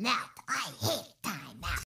mouth. I hate